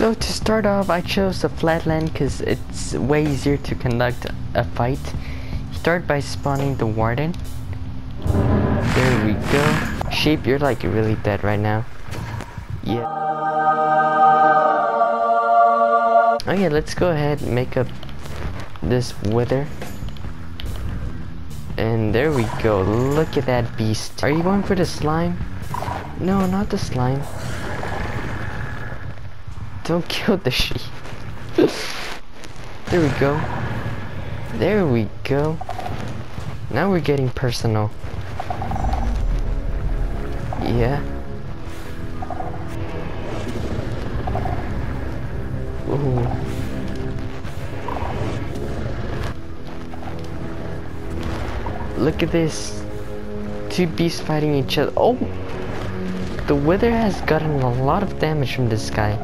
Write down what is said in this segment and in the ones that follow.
So to start off, I chose the flatland because it's way easier to conduct a fight. Start by spawning the warden. There we go. Sheep, you're like really dead right now. Yeah. Oh, okay, let's go ahead and make up this wither. And there we go. Look at that beast. Are you going for the slime? No, not the slime. Don't kill the sheep. there we go. There we go. Now we're getting personal. Yeah. Ooh. Look at this. Two beasts fighting each other. Oh! The wither has gotten a lot of damage from this guy.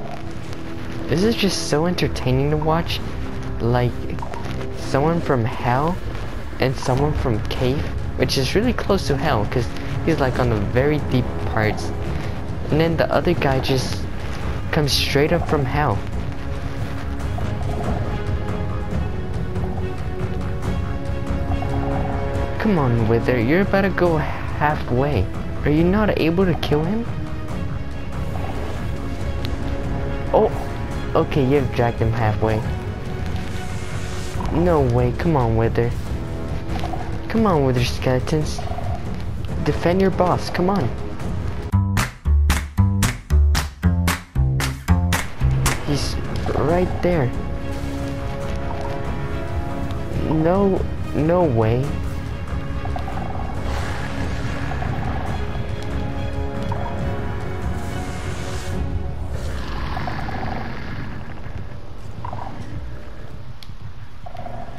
This is just so entertaining to watch. Like, someone from hell and someone from cave, which is really close to hell because he's like on the very deep parts. And then the other guy just comes straight up from hell. Come on, Wither, you're about to go halfway. Are you not able to kill him? Oh, okay, you've dragged him halfway. No way, come on, Wither. Come on, Wither Skeletons. Defend your boss, come on. He's right there. No, no way.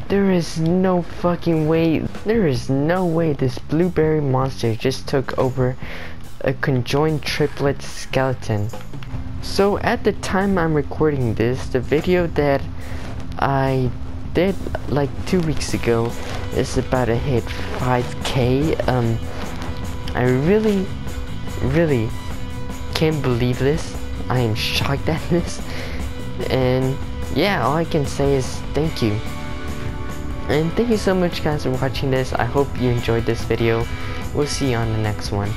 There is no fucking way, there is no way this blueberry monster just took over a conjoined triplet skeleton. So at the time I'm recording this, the video that I did like two weeks ago is about to hit 5k. Um, I really, really can't believe this. I am shocked at this. And yeah, all I can say is thank you. And thank you so much guys for watching this. I hope you enjoyed this video. We'll see you on the next one.